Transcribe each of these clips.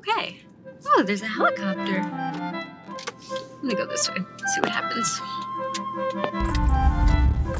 Okay. Oh, there's a helicopter. I'm gonna go this way, see what happens.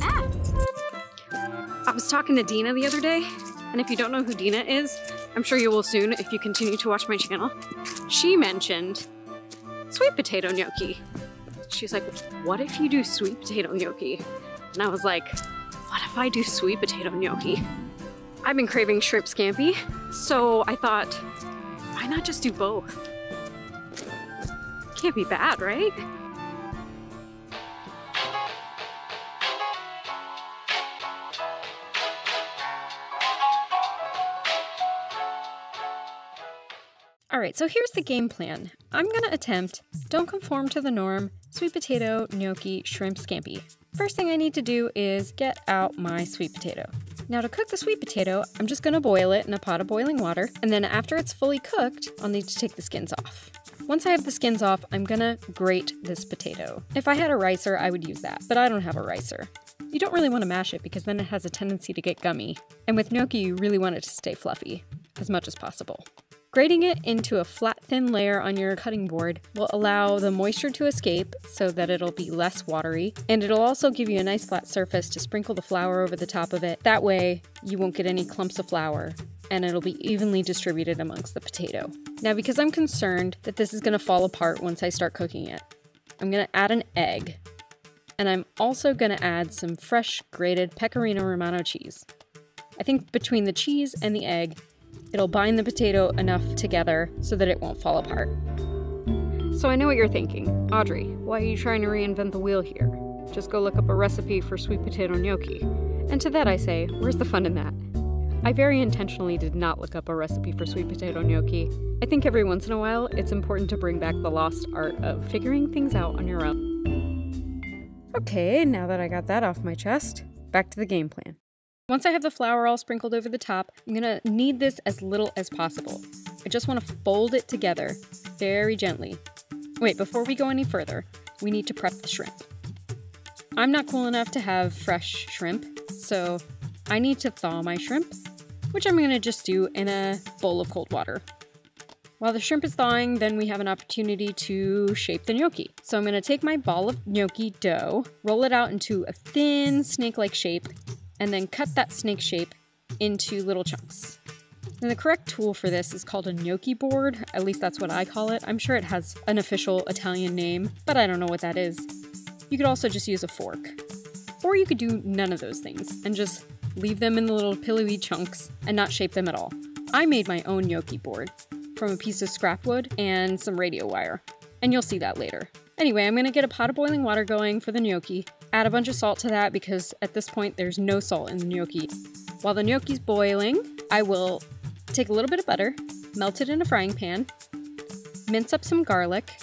Ah. I was talking to Dina the other day, and if you don't know who Dina is, I'm sure you will soon if you continue to watch my channel. She mentioned sweet potato gnocchi. She's like, what if you do sweet potato gnocchi? And I was like, what if I do sweet potato gnocchi? I've been craving shrimp scampi, so I thought, not just do both? Can't be bad, right? Alright, so here's the game plan. I'm gonna attempt Don't Conform to the Norm, Sweet Potato, Gnocchi, Shrimp Scampi. First thing I need to do is get out my sweet potato. Now to cook the sweet potato, I'm just gonna boil it in a pot of boiling water, and then after it's fully cooked, I'll need to take the skins off. Once I have the skins off, I'm gonna grate this potato. If I had a ricer, I would use that, but I don't have a ricer. You don't really want to mash it because then it has a tendency to get gummy. And with gnocchi, you really want it to stay fluffy, as much as possible. Grating it into a flat, thin layer on your cutting board will allow the moisture to escape so that it'll be less watery, and it'll also give you a nice flat surface to sprinkle the flour over the top of it. That way, you won't get any clumps of flour, and it'll be evenly distributed amongst the potato. Now, because I'm concerned that this is going to fall apart once I start cooking it, I'm going to add an egg, and I'm also going to add some fresh grated Pecorino Romano cheese. I think between the cheese and the egg, It'll bind the potato enough together so that it won't fall apart. So I know what you're thinking. Audrey, why are you trying to reinvent the wheel here? Just go look up a recipe for sweet potato gnocchi. And to that I say, where's the fun in that? I very intentionally did not look up a recipe for sweet potato gnocchi. I think every once in a while, it's important to bring back the lost art of figuring things out on your own. Okay, now that I got that off my chest, back to the game plan. Once I have the flour all sprinkled over the top, I'm gonna knead this as little as possible. I just wanna fold it together very gently. Wait, before we go any further, we need to prep the shrimp. I'm not cool enough to have fresh shrimp, so I need to thaw my shrimp, which I'm gonna just do in a bowl of cold water. While the shrimp is thawing, then we have an opportunity to shape the gnocchi. So I'm gonna take my ball of gnocchi dough, roll it out into a thin snake-like shape, and then cut that snake shape into little chunks. And the correct tool for this is called a gnocchi board, at least that's what I call it. I'm sure it has an official Italian name, but I don't know what that is. You could also just use a fork. Or you could do none of those things and just leave them in the little pillowy chunks and not shape them at all. I made my own gnocchi board from a piece of scrap wood and some radio wire, and you'll see that later. Anyway, I'm gonna get a pot of boiling water going for the gnocchi, Add a bunch of salt to that because at this point there's no salt in the gnocchi. While the gnocchi's boiling, I will take a little bit of butter, melt it in a frying pan, mince up some garlic,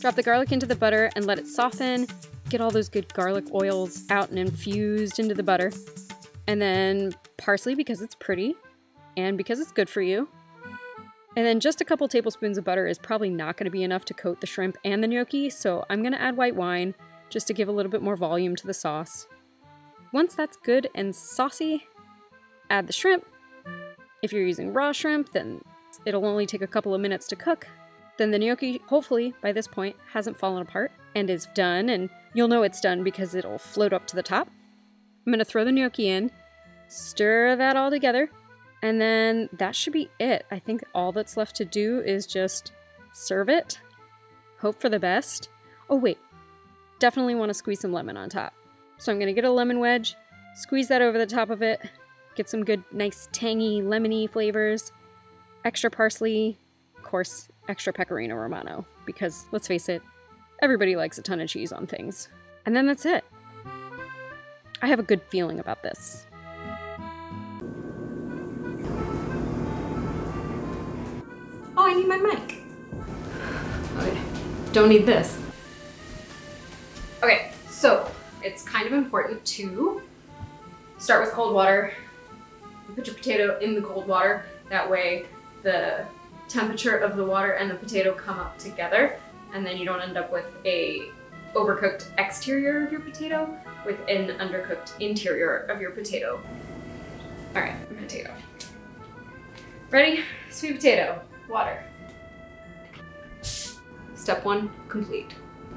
drop the garlic into the butter and let it soften, get all those good garlic oils out and infused into the butter. And then parsley because it's pretty and because it's good for you. And then just a couple tablespoons of butter is probably not going to be enough to coat the shrimp and the gnocchi, so I'm going to add white wine, just to give a little bit more volume to the sauce. Once that's good and saucy, add the shrimp. If you're using raw shrimp, then it'll only take a couple of minutes to cook. Then the gnocchi, hopefully, by this point, hasn't fallen apart and is done, and you'll know it's done because it'll float up to the top. I'm gonna throw the gnocchi in, stir that all together, and then that should be it. I think all that's left to do is just serve it, hope for the best. Oh wait, definitely want to squeeze some lemon on top. So I'm going to get a lemon wedge, squeeze that over the top of it, get some good, nice, tangy, lemony flavors, extra parsley, of course, extra pecorino romano, because let's face it, everybody likes a ton of cheese on things. And then that's it. I have a good feeling about this. Oh, I need my mic. Okay. Don't need this. Okay, so it's kind of important to start with cold water. You put your potato in the cold water. That way the temperature of the water and the potato come up together and then you don't end up with a overcooked exterior of your potato with an undercooked interior of your potato. All right, potato. Ready? Sweet potato, water. Step one, complete.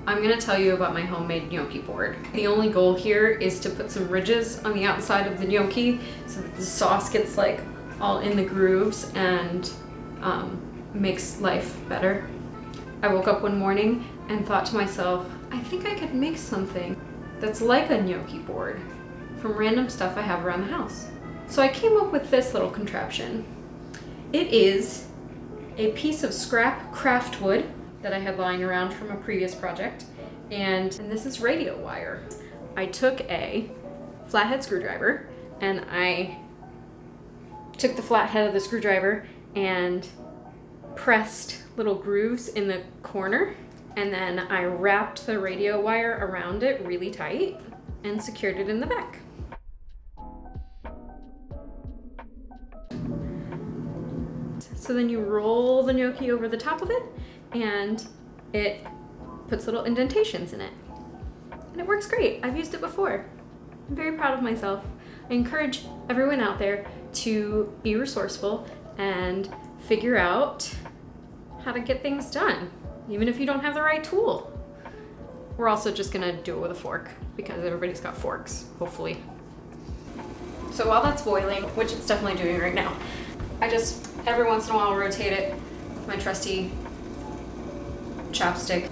I'm gonna tell you about my homemade gnocchi board. The only goal here is to put some ridges on the outside of the gnocchi so that the sauce gets like all in the grooves and um, makes life better. I woke up one morning and thought to myself, I think I could make something that's like a gnocchi board from random stuff I have around the house. So I came up with this little contraption. It is a piece of scrap craft wood that I had lying around from a previous project, and, and this is radio wire. I took a flathead screwdriver and I took the flathead of the screwdriver and pressed little grooves in the corner and then I wrapped the radio wire around it really tight and secured it in the back. So then you roll the gnocchi over the top of it and it puts little indentations in it. And it works great. I've used it before. I'm very proud of myself. I encourage everyone out there to be resourceful and figure out how to get things done even if you don't have the right tool. We're also just gonna do it with a fork because everybody's got forks, hopefully. So while that's boiling, which it's definitely doing right now, I just every once in a while rotate it with my trusty chopstick.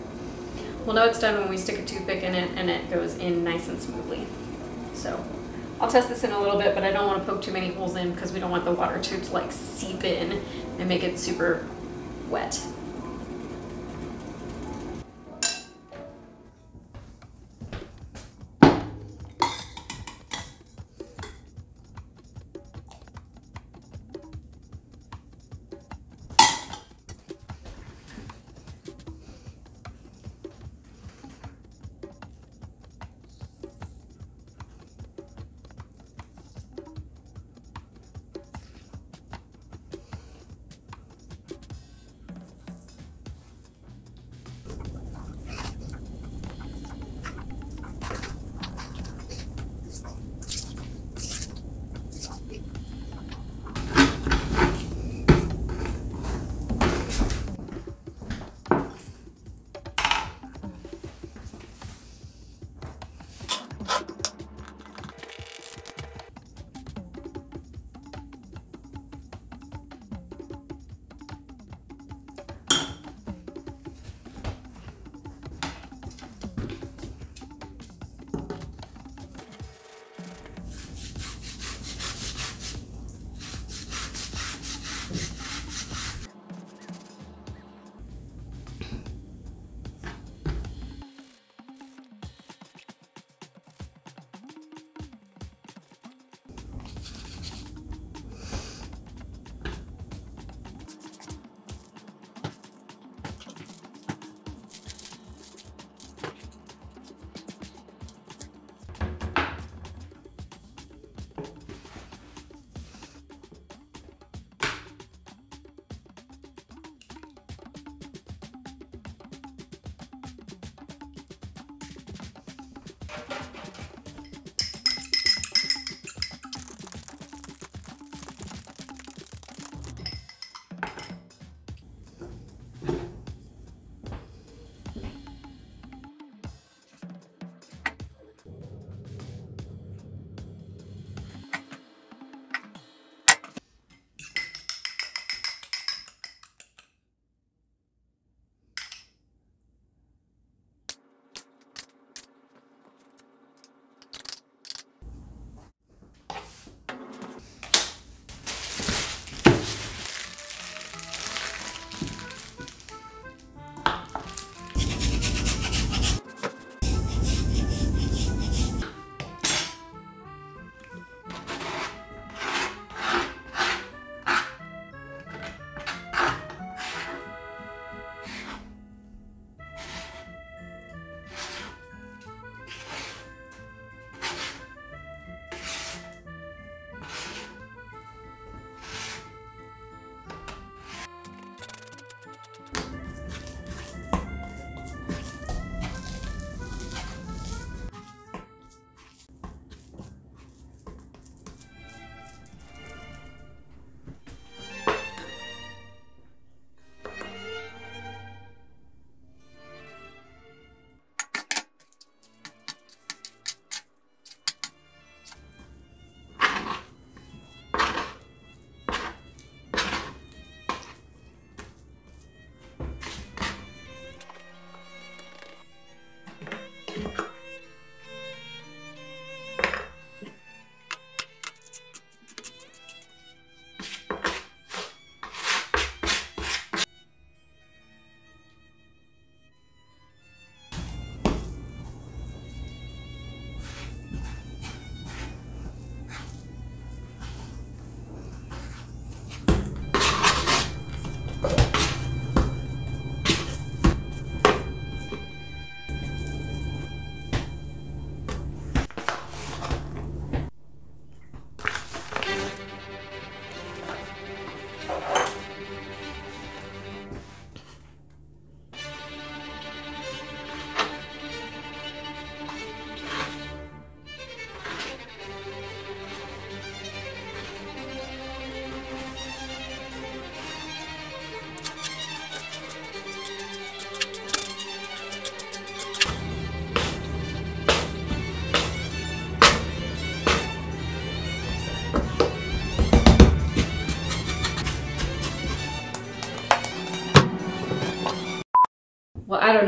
We'll know it's done when we stick a toothpick in it and it goes in nice and smoothly. So I'll test this in a little bit, but I don't want to poke too many holes in because we don't want the water to like seep in and make it super wet.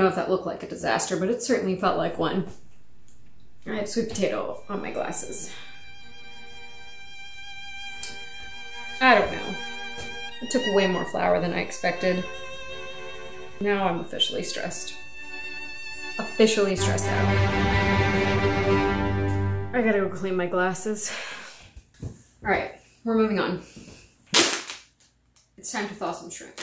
Know if that looked like a disaster, but it certainly felt like one. I have sweet potato on my glasses. I don't know. It took way more flour than I expected. Now I'm officially stressed. Officially stressed out. I gotta go clean my glasses. All right, we're moving on. It's time to thaw some shrimp.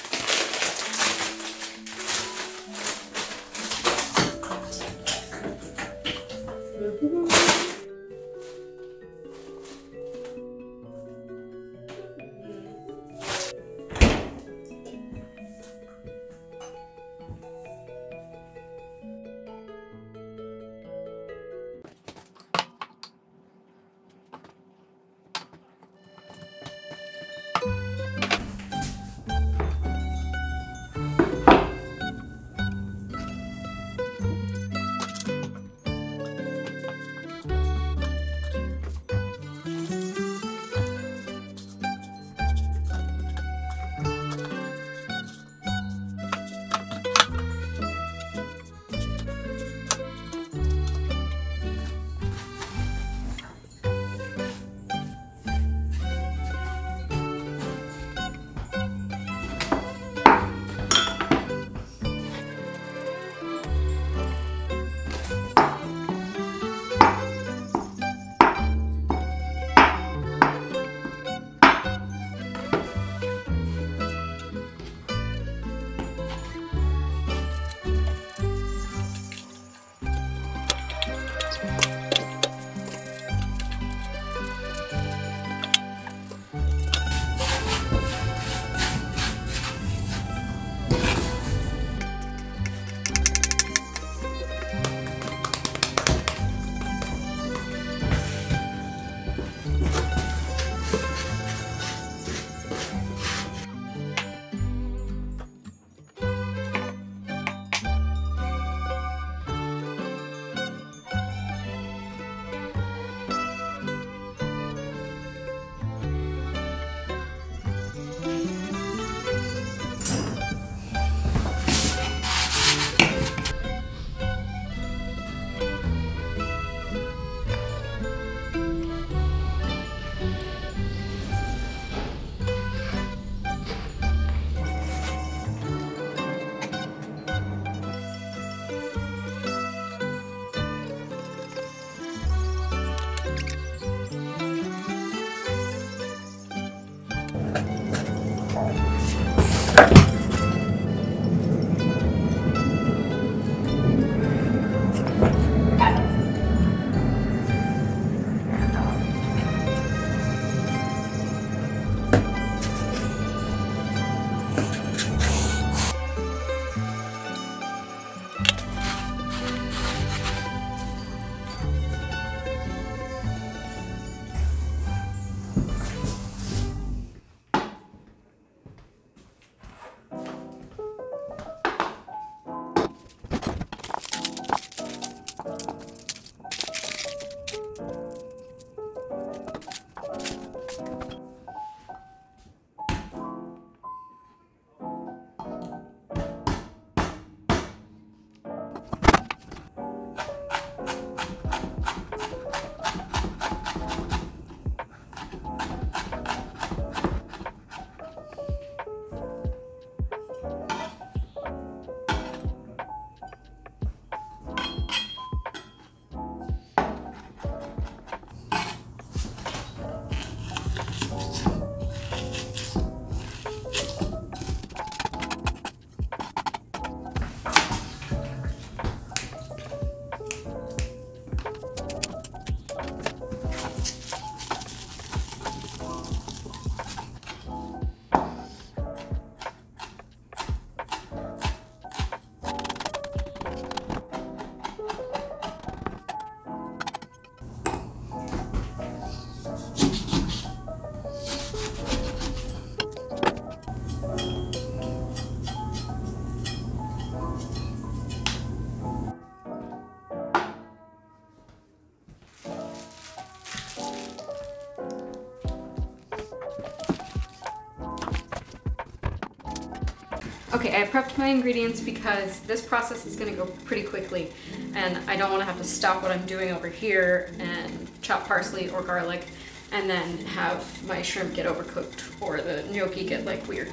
I prepped my ingredients because this process is gonna go pretty quickly and I don't wanna have to stop what I'm doing over here and chop parsley or garlic and then have my shrimp get overcooked or the gnocchi get like weird.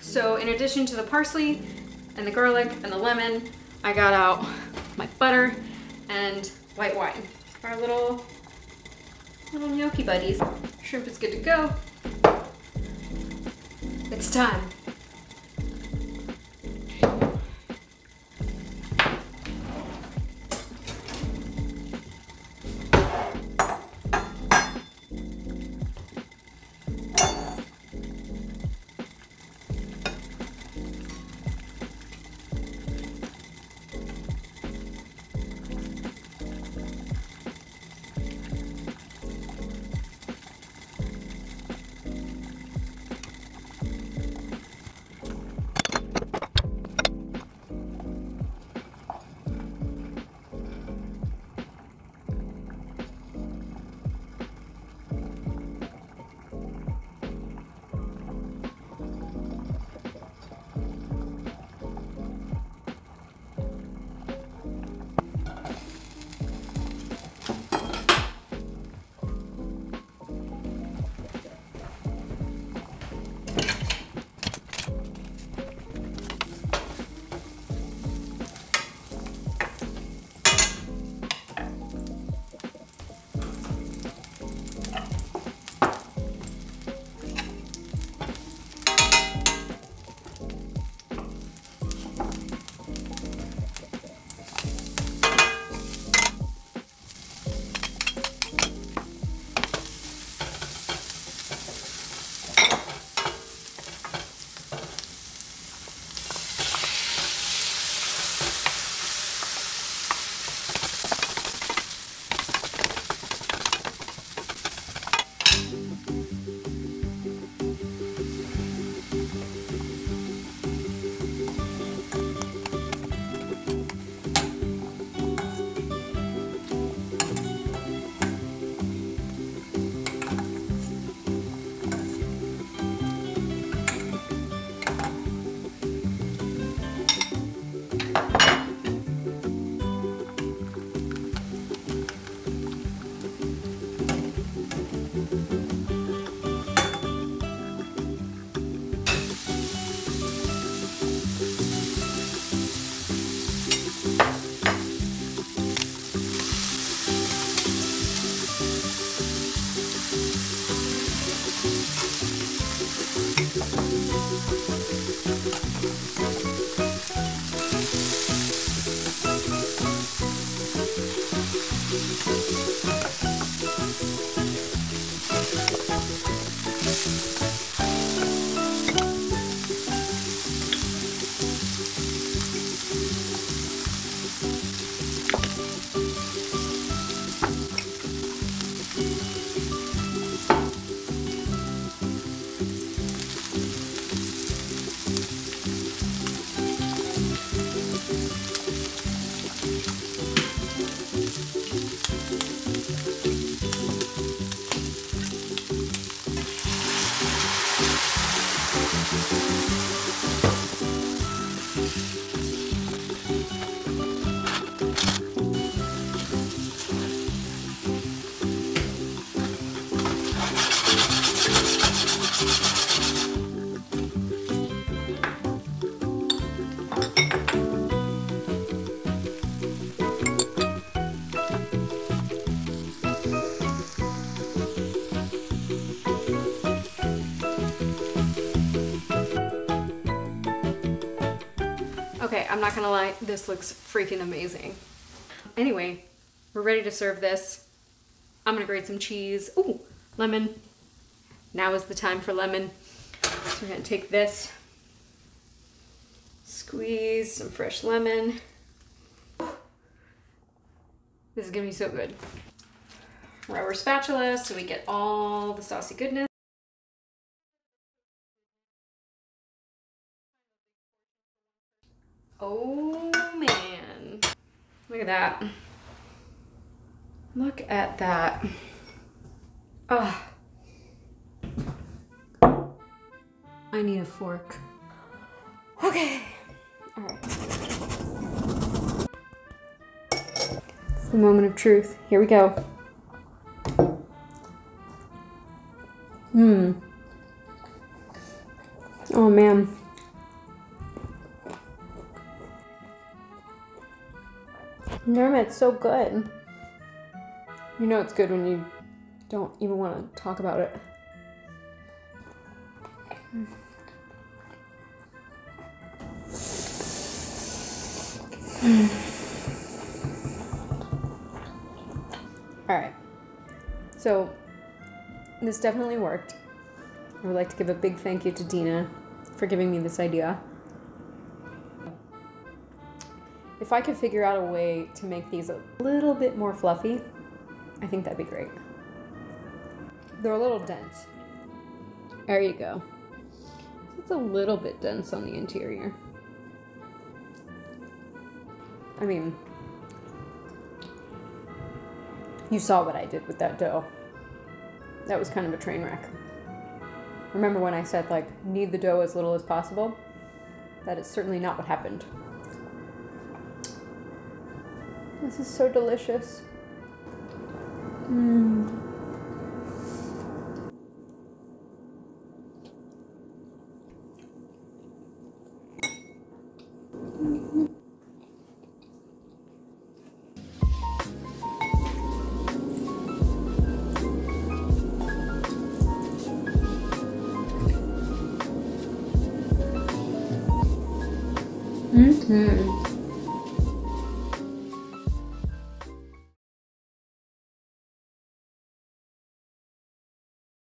So in addition to the parsley and the garlic and the lemon, I got out my butter and white wine. Our little, little gnocchi buddies. Shrimp is good to go. It's time. I'm not gonna lie, this looks freaking amazing. Anyway, we're ready to serve this. I'm gonna grate some cheese. Ooh, lemon. Now is the time for lemon. So we're gonna take this, squeeze some fresh lemon. This is gonna be so good. Rubber spatula so we get all the saucy goodness. Oh man. Look at that. Look at that. Oh. I need a fork. Okay. All right. It's the moment of truth. Here we go. Hmm. Oh man. Norma, it's so good. You know it's good when you don't even want to talk about it. All right. So this definitely worked. I would like to give a big thank you to Dina for giving me this idea. If I could figure out a way to make these a little bit more fluffy, I think that'd be great. They're a little dense. There you go. It's a little bit dense on the interior. I mean, you saw what I did with that dough. That was kind of a train wreck. Remember when I said, like, knead the dough as little as possible? That is certainly not what happened. This is so delicious. Mmm.